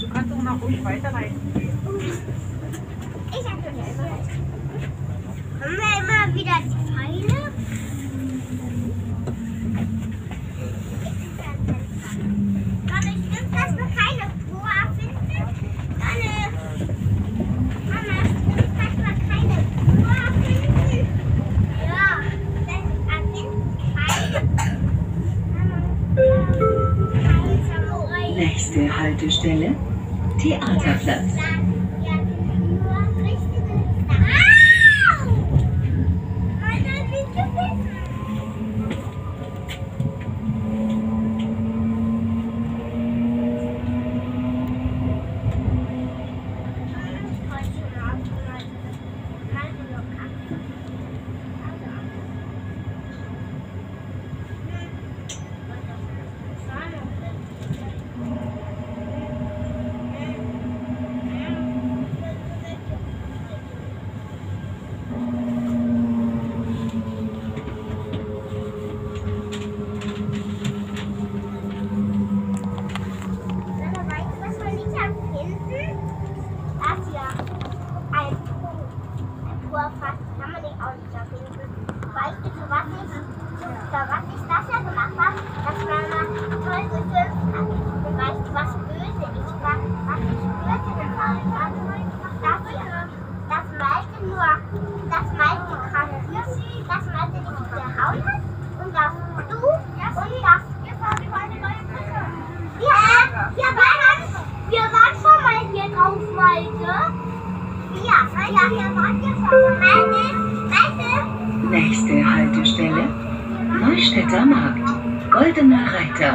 Du kannst doch noch ruhig weiterreiten. Nächste Haltestelle Theaterplatz. Dass Malte nur, dass Malte krank ist, dass Malte nicht gehauen hat und dass du und dass wir eine schon mal hier drauf, Malte. Ja, ja, wir waren hier schon mal. Malte, Malte. Nächste Haltestelle Neustädter Markt. Goldener Reiter.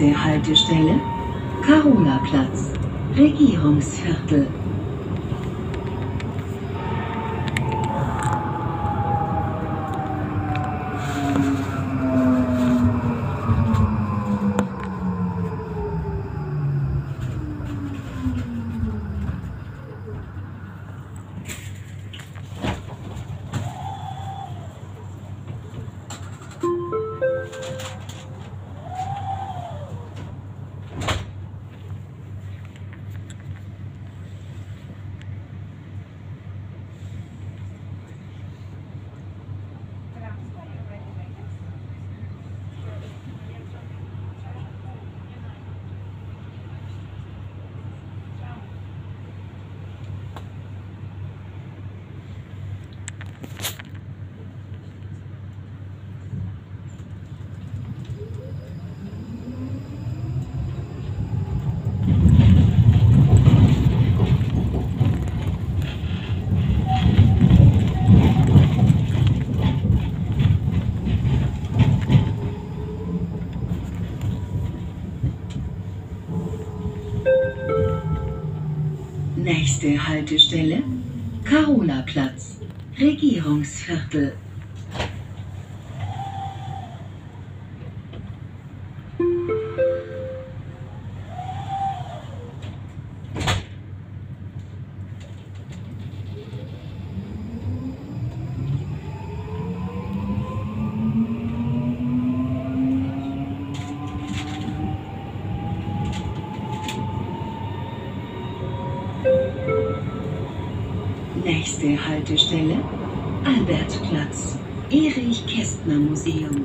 Nächste Haltestelle Carolaplatz. Regierungsviertel. Nächste Haltestelle Carolaplatz, Regierungsviertel. Nächste Haltestelle Albertplatz, Erich Kästner Museum.